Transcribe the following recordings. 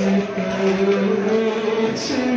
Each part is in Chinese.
이不 래.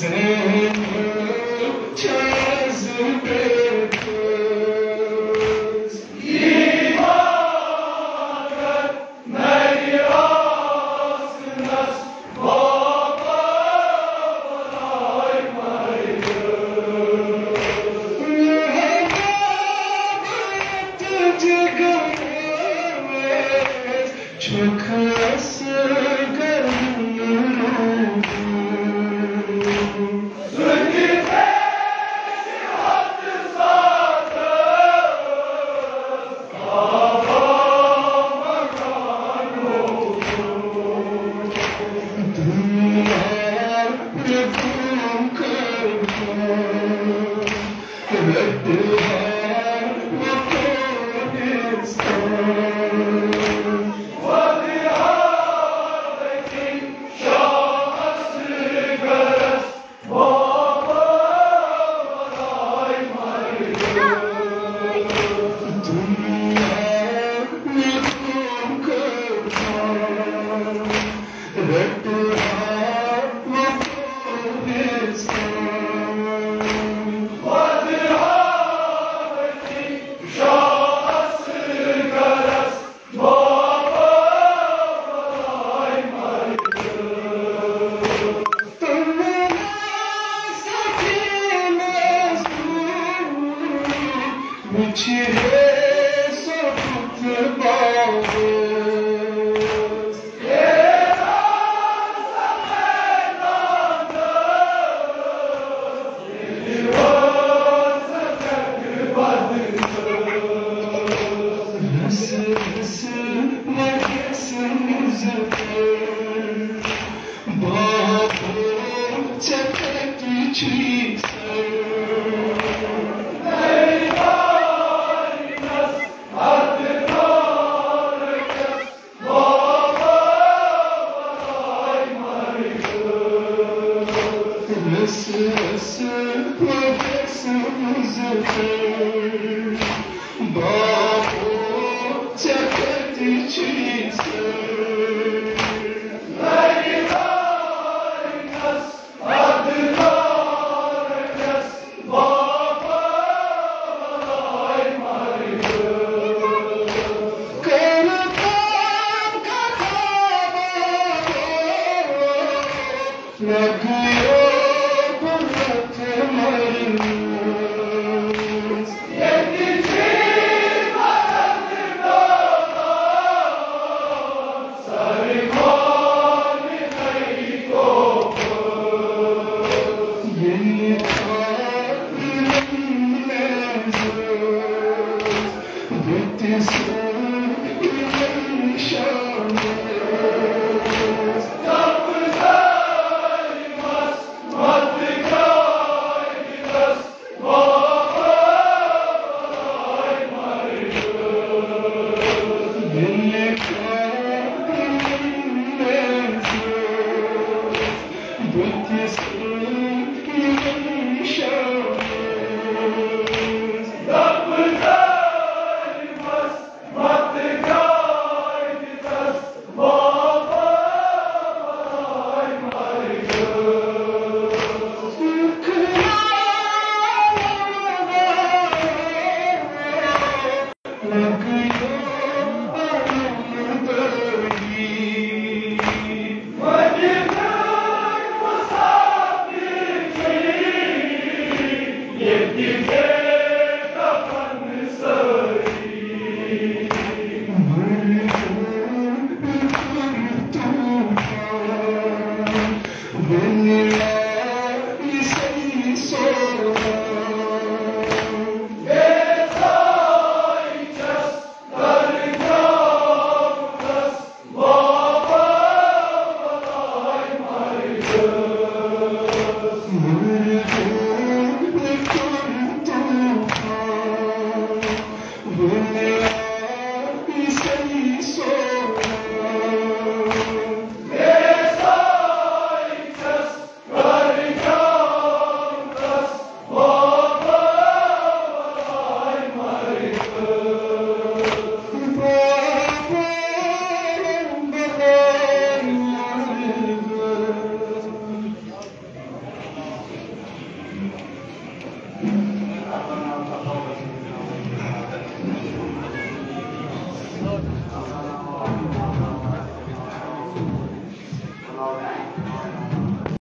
seré. Senhor. me tirei. Thank you.